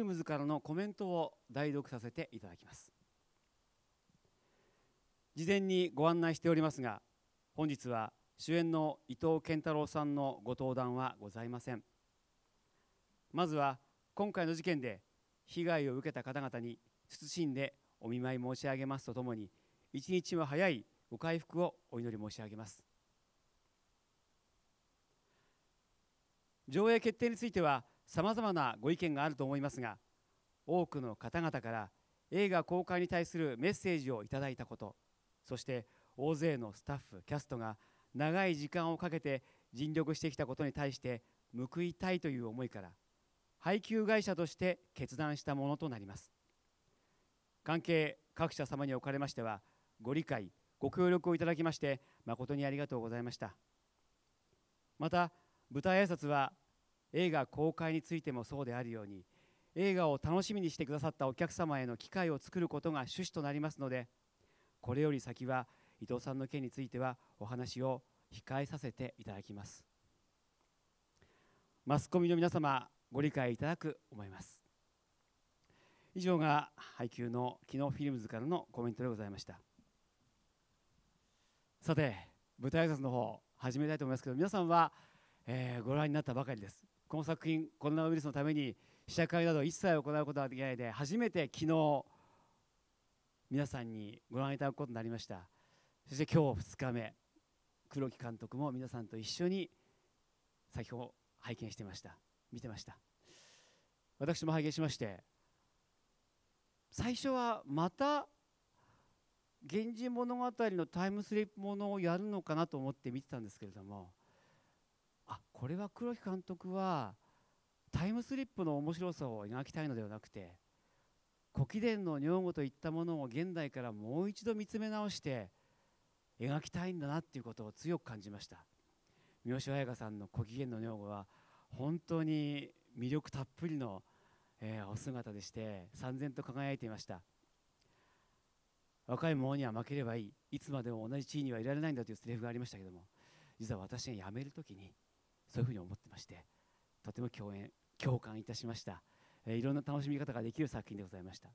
ルムズからのコメントを代読させていただきます。事前にご案内しておりますが本日は主演の伊藤健太郎さんのご登壇はございません。まずは今回の事件で被害を受けた方々に謹んでお見舞い申し上げますとともに一日も早いご回復をお祈り申し上げます。上映決定についてはさまざまなご意見があると思いますが多くの方々から映画公開に対するメッセージをいただいたことそして大勢のスタッフキャストが長い時間をかけて尽力してきたことに対して報いたいという思いから配給会社として決断したものとなります。関係各社様におかれましてはご理解ご協力をいただきまして誠にありがとうございました。また舞台挨拶は映画公開についてもそうであるように映画を楽しみにしてくださったお客様への機会を作ることが趣旨となりますのでこれより先は伊藤さんの件についてはお話を控えさせていただきます。マスコミの皆様ご理解いただく思います。以上が配給の昨日フィルムズからのコメントでございました。さて舞台挨拶の方始めたいと思いますけど皆さんは、えー、ご覧になったばかりです。この作品コロナウイルスのために試写会など一切行うことができないで初めて昨日皆さんにご覧いただくことになりました。そして今日2日目黒木監督も皆さんと一緒に先ほど拝見してました。見てました。私も拝見しまして最初はまた「源氏物語」のタイムスリップものをやるのかなと思って見てたんですけれどもあこれは黒木監督はタイムスリップの面白さを描きたいのではなくて古貴殿の女房といったものを現代からもう一度見つめ直して描きたいんだなっていうことを強く感じました。三好彩香さんの古貴殿の女房は本当に魅力たっぷりの、えー、お姿でして燦然と輝いていました。若い者には負ければいい。いつまでも同じ地位にはいられないんだというセリフがありましたけども実は私が辞める時にそういうふうに思ってましてとても共演共感いたしました、えー、いろんな楽しみ方ができる作品でございました。